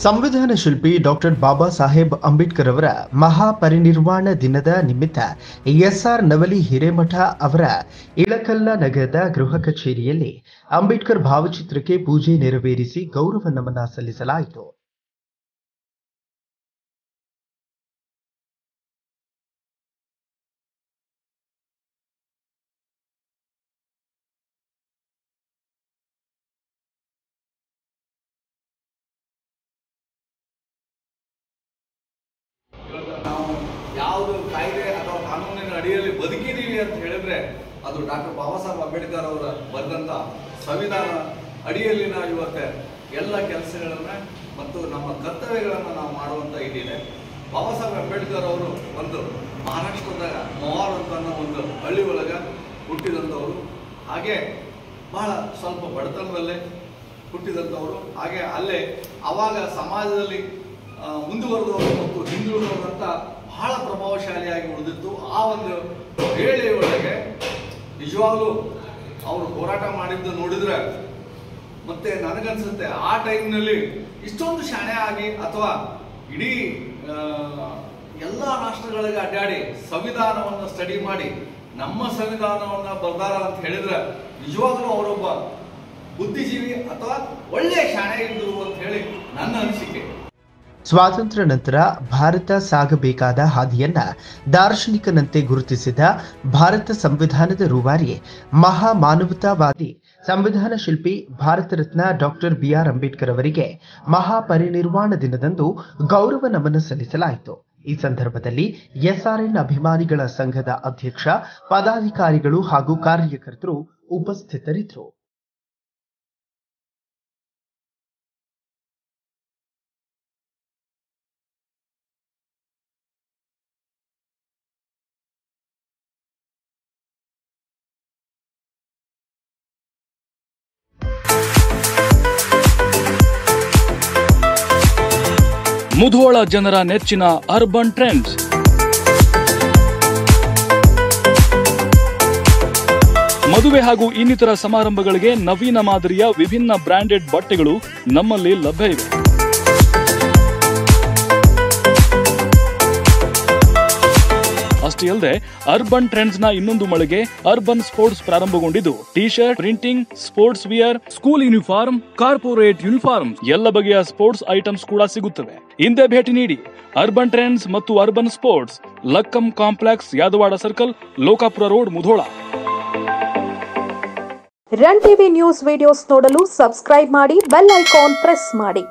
ಸಂವಿಧಾನ ಶಿಲ್ಪಿ ಡಾಕ್ಟರ್ ಬಾಬಾ ಸಾಹೇಬ್ ಅಂಬೇಡ್ಕರ್ ಅವರ ಮಹಾಪರಿನಿರ್ವಾಣ ದಿನದ ನಿಮಿತ್ತ ಎಸ್ಆರ್ ನವಲಿ ಹಿರೇಮಠ ಅವರ ಇಳಕಲ್ಲ ನಗರದ ಗೃಹ ಕಚೇರಿಯಲ್ಲಿ ಅಂಬೇಡ್ಕರ್ ಭಾವಚಿತ್ರಕ್ಕೆ ಪೂಜೆ ನೆರವೇರಿಸಿ ಗೌರವ ನಮನ ಸಲ್ಲಿಸಲಾಯಿತು. ನಾವು ಯಾವುದು ಕಾಯ್ದೆ ಅಥವಾ ಕಾನೂನಿನ ಅಡಿಯಲ್ಲಿ ಬದುಕಿದ್ದೀವಿ ಅಂತ ಹೇಳಿದ್ರೆ ಅದು ಡಾಕ್ಟರ್ ಬಾಬಾ ಸಾಹೇಬ್ ಅಂಬೇಡ್ಕರ್ ಅವರ ಬರೆದಂತ ಸಂವಿಧಾನ ಅಡಿಯಲ್ಲಿ ನಾವು ಇವತ್ತೆ ಎಲ್ಲ ಕೆಲಸಗಳನ್ನು ಮತ್ತು ನಮ್ಮ ಕರ್ತವ್ಯಗಳನ್ನು ನಾವು ಮಾಡುವಂತ ಇದಿದೆ ಬಾಬಾ ಸಾಹೇಬ್ ಅಂಬೇಡ್ಕರ್ ಅವರು ಒಂದು ಮಹಾರಾಷ್ಟ್ರದಾಗ ಮೊಹಾರ್ ಅಂತ ಒಂದು ಹಳ್ಳಿ ಒಳಗ ಹುಟ್ಟಿದಂಥವರು ಹಾಗೆ ಬಹಳ ಸ್ವಲ್ಪ ಬಡತನದಲ್ಲೇ ಹುಟ್ಟಿದಂಥವರು ಹಾಗೆ ಅಲ್ಲೇ ಅವಾಗ ಸಮಾಜದಲ್ಲಿ ಮುಂದುವರೆದವರು ಮತ್ತು ಹಿಂದುಳಿದವರು ಅಂತ ಬಹಳ ಪ್ರಭಾವಶಾಲಿಯಾಗಿ ಉಳಿದಿತ್ತು. ಆ ಒಂದು ವೇಳೆಯೊಳಗೆ ನಿಜವಾಗ್ಲೂ ಅವರು ಹೋರಾಟ ಮಾಡಿದ್ದು ನೋಡಿದ್ರೆ ಮತ್ತೆ ನನಗನ್ಸುತ್ತೆ, ಆ ಟೈಮ್ನಲ್ಲಿ ಇಷ್ಟೊಂದು ಶಾಣೆ ಆಗಿ ಅಥವಾ ಇಡೀ ಎಲ್ಲ ರಾಷ್ಟ್ರಗಳಿಗೆ ಅಡ್ಡಾಡಿ ಸಂವಿಧಾನವನ್ನು ಸ್ಟಡಿ ಮಾಡಿ ನಮ್ಮ ಸಂವಿಧಾನವನ್ನು ಬರ್ದಾರ ಅಂತ ಹೇಳಿದ್ರೆ ನಿಜವಾಗ್ಲೂ ಅವರೊಬ್ಬ ಬುದ್ಧಿಜೀವಿ ಅಥವಾ ಒಳ್ಳೆಯ ಶಾಣೆ ಇದ್ದರು ಅಂತ ಹೇಳಿ ನನ್ನ ಅನಿಸಿಕೆ. ಸ್ವಾತಂತ್ರ್ಯ ನಂತರ ಭಾರತ ಸಾಗಬೇಕಾದ ಹಾದಿಯನ್ನ ದಾರ್ಶನಿಕನಂತೆ ಗುರುತಿಸಿದ ಭಾರತ ಸಂವಿಧಾನದ ರೂವಾರಿ ಮಹಾ ಮಾನವತಾವಾದಿ ಸಂವಿಧಾನ ಶಿಲ್ಪಿ Bharat Ratna doctor B R Ambedkar ಅವರಿಗೆ ಮಹಾಪರಿನಿರ್ವಾಣ ದಿನದಂದು ಗೌರವ ನಮನ ಸಲ್ಲಿಸಲಾಯಿತು. ಈ ಸಂದರ್ಭದಲ್ಲಿ ಎಸ್ಆರ್ಎನ್ ಅಭಿಮಾನಿಗಳ ಸಂಘದ ಅಧ್ಯಕ್ಷ, ಪದಾಧಿಕಾರಿಗಳು ಹಾಗೂ ಕಾರ್ಯಕರ್ತರು ಉಪಸ್ಥಿತರಿದ್ದರು. ಮುಧೋಳ ಜನರ ನೆಚ್ಚಿನ ಅರ್ಬನ್ ಟ್ರೆಂಡ್ಸ್ ಮದುವೆ ಹಾಗೂ ಇನ್ನಿತರ ಸಮಾರಂಭಗಳಿಗೆ ನವೀನ ಮಾದರಿಯ ವಿಭಿನ್ನ ಬ್ರಾಂಡೆಡ್ ಬಟ್ಟೆಗಳು ನಮ್ಮಲ್ಲಿ ಲಭ್ಯ ಇವೆ. ಅಷ್ಟೇ ಅಲ್ಲದೆ ಅರ್ಬನ್ ಟ್ರೆಂಡ್ಸ್ನ ಇನ್ನೊಂದು ಮಳಿಗೆ urban sports ಪ್ರಾರಂಭಗೊಂಡಿದ್ದು T shirt printing, sports wear, school uniform, corporate uniform ಎಲ್ಲ ಬಗೆಯ ಸ್ಪೋರ್ಟ್ಸ್ ಐಟಮ್ಸ್ ಕೂಡ ಸಿಗುತ್ತವೆ. ಹಿಂದೆ ಭೇಟಿ ನೀಡಿ ಅರ್ಬನ್ ಟ್ರೆಂಡ್ಸ್ ಮತ್ತು urban sports, Lakkam complex, Yadavada circle, Lokapura road, Mudhol. Run TV news videos ನೋಡಲು ಸಬ್ಸ್ಕ್ರೈಬ್ ಮಾಡಿ, ಬೆಲ್ ಐಕಾನ್ ಪ್ರೆಸ್ ಮಾಡಿ.